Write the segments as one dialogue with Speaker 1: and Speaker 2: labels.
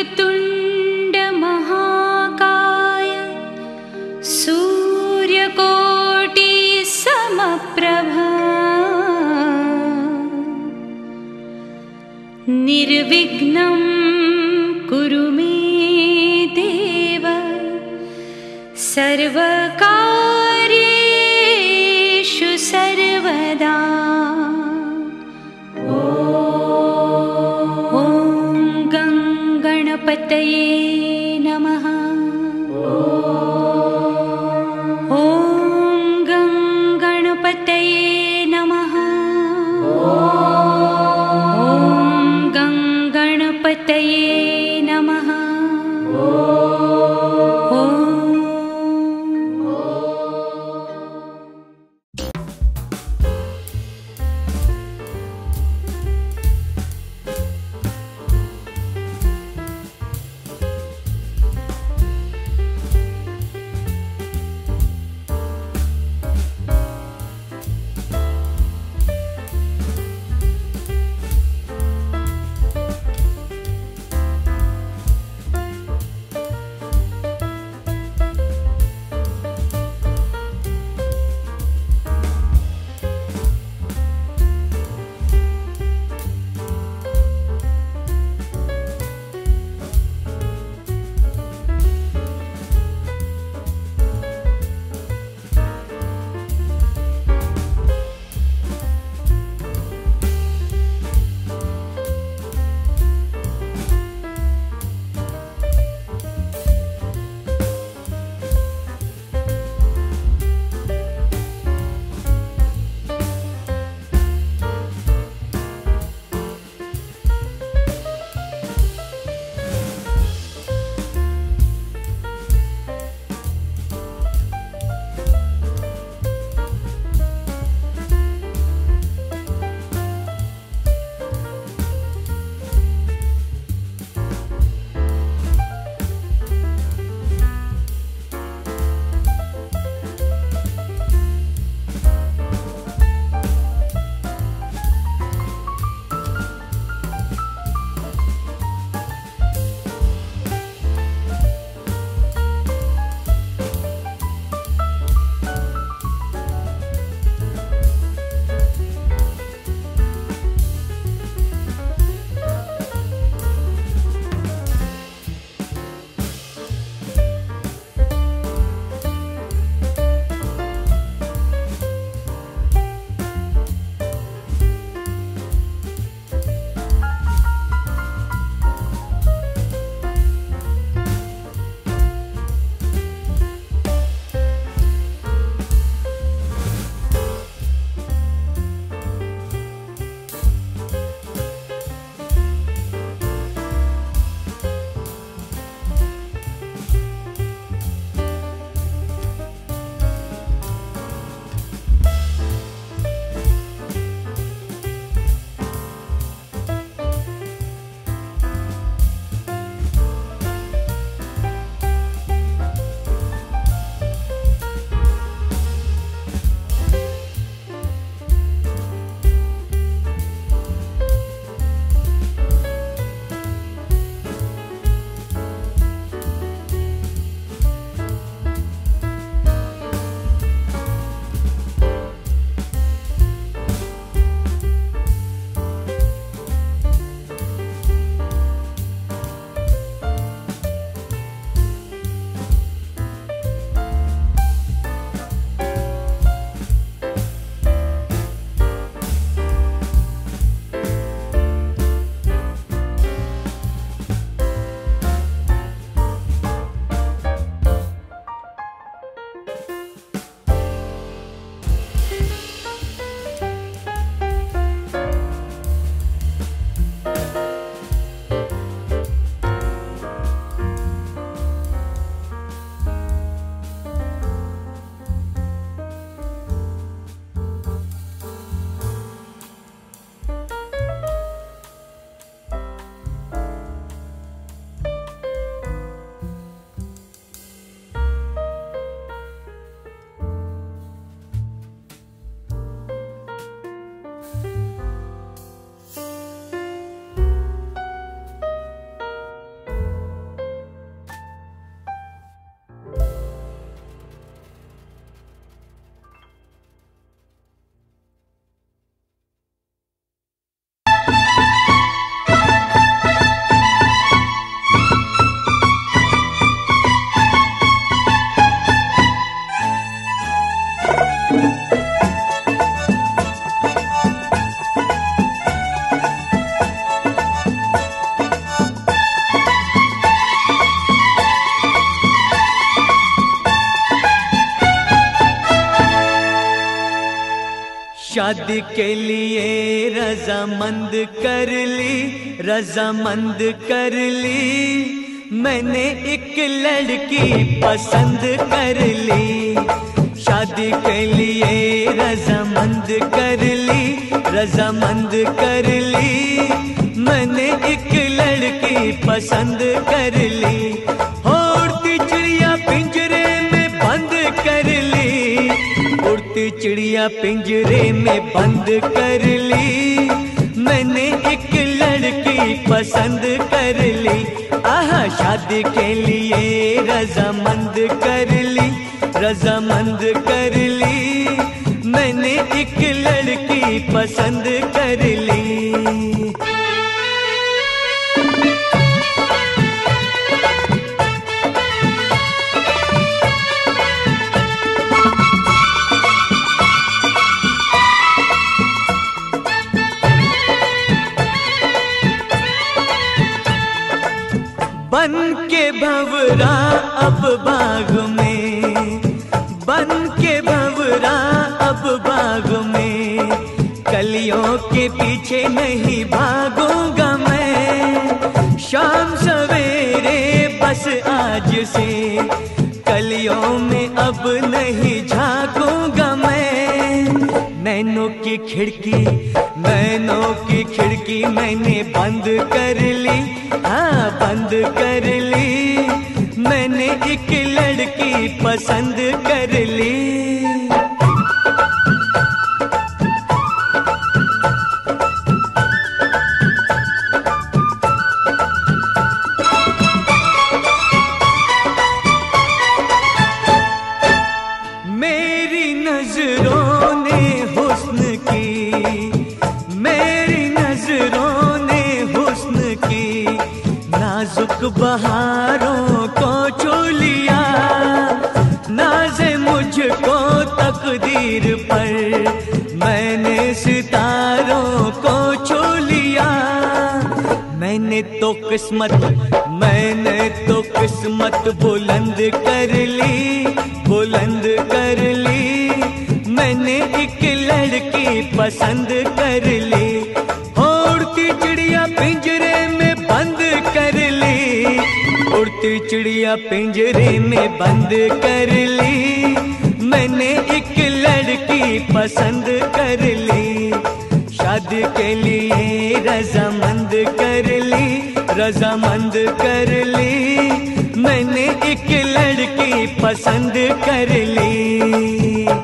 Speaker 1: वक्रतुण्डमहाकाय सूर्यकोटिसमप्रभा। निर्विघ्नं कुरु मे देव। सर्वकार्येषु
Speaker 2: शादी के लिए रजामंद कर ली, रजामंद कर ली। मैंने एक लड़की पसंद कर ली। शादी के लिए रजामंद कर ली, रजामंद कर ली। मैंने एक लड़की पसंद कर ली। उड़ती चिड़िया पिंजरे में बंद कर ली। मैंने एक लड़की पसंद कर ली। आह, शादी के लिए रजामंद कर ली, रजामंद कर ली। मैंने एक लड़की पसंद कर ली। के भवरा अब बाग में, बन के भवरा अब बाग में, कलियों के पीछे नहीं भागूँगा मैं। शाम सवेरे बस आज से नैनों की खिड़की, नैनों की खिड़की मैंने बंद कर ली। हाँ बंद कर ली। मैंने एक लड़की पसंद कर ली। मैंने तो किस्मत, मैंने तो किस्मत बुलंद कर ली, बुलंद कर ली। मैंने एक लड़की पसंद कर ली, उड़ती चिड़िया पिंजरे में बंद कर ली। उड़ती चिड़िया पिंजरे में बंद कर ली। मैंने एक लड़की पसंद कर ली। शादी के लिए, रजामंद कर ली, रजामंद कर ली। मैंने एक लड़की पसंद कर ली।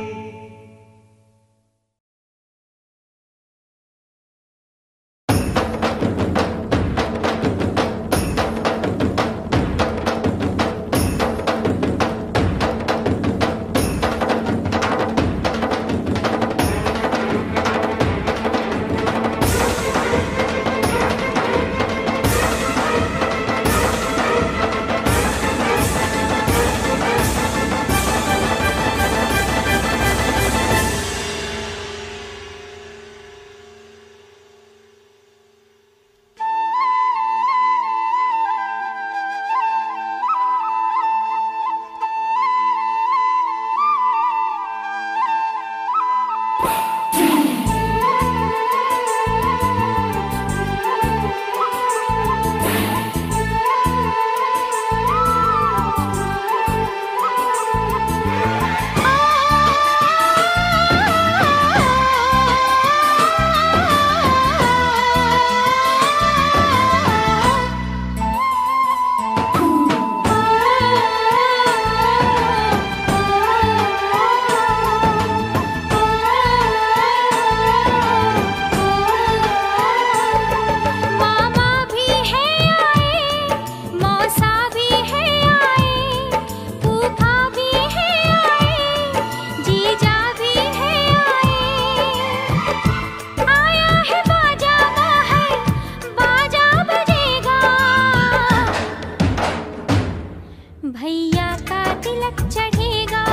Speaker 1: का तिलक चढ़ेगा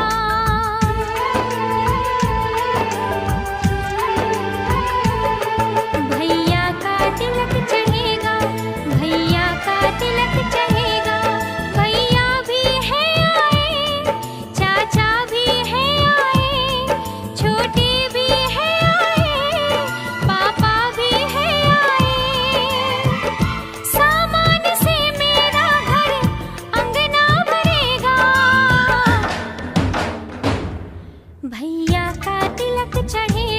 Speaker 3: चढ़े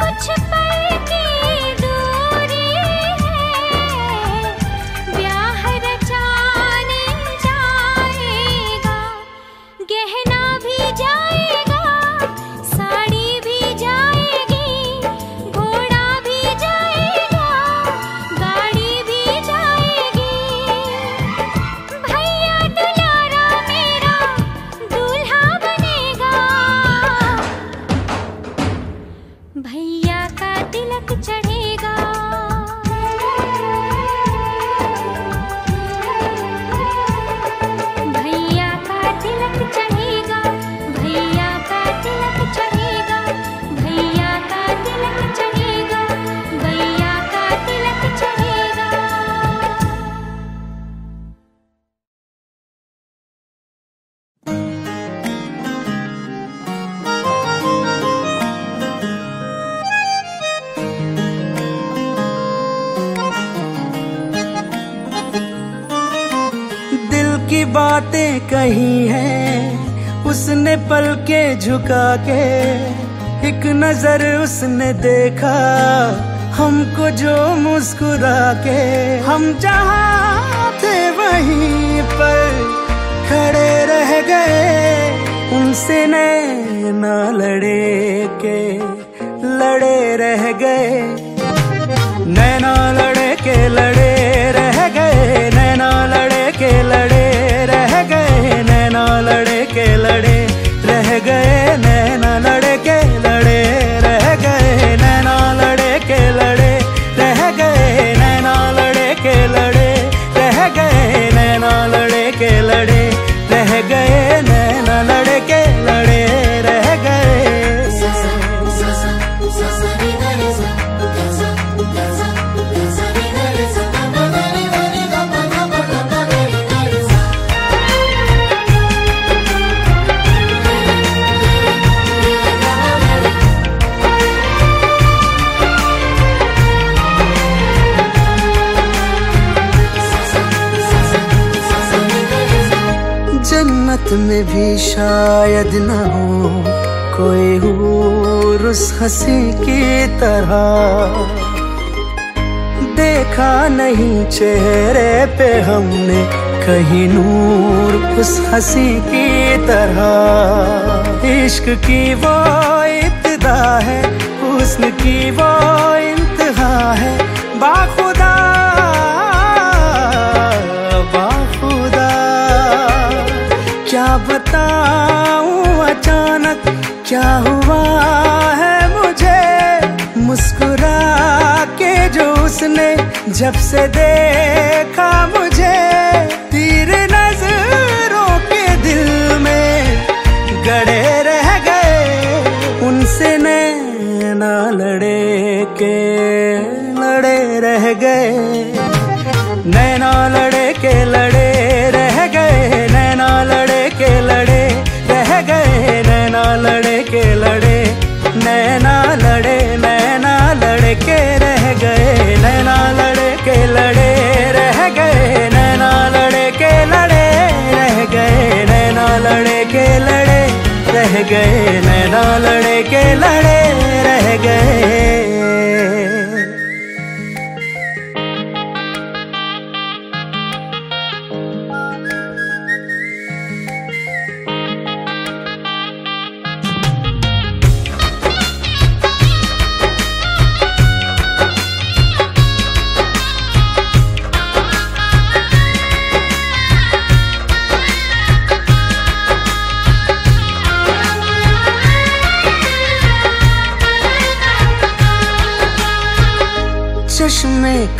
Speaker 3: कुछ बातें कही हैं, उसने पल के झुका के, एक नज़र उसने देखा, हमको जो मुस्कुरा के। हम जहाँ थे वहीं पर खड़े रह गए, उनसे नैना लड़े के, लड़े रह गए। नैना लड़े के, लड़े जन्नत में भी शायद न हो। कोई हूर उस हँसी की तरह। देखा नहीं चेहरे पे हमने कहीं नूर उस हँसी की तरह। इश्क की वो इब्तिदा है, हुस्न की वो इंतहा है। बाखुदा क्या बताऊँ अचानक? क्या हुआ है मुझे? मुस्कुरा के जो उसने जब से देखा मुझे। गए नैना लड़े के लड़े रह गए।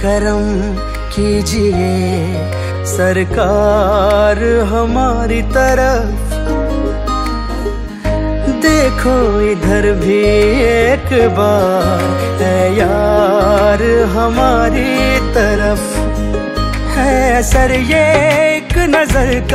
Speaker 3: करम कीजिए। सरकार हमारी तरफ़। देखो इधर भी एक बार, है यार हमारी तरफ़। है सर, ये एक नज़र का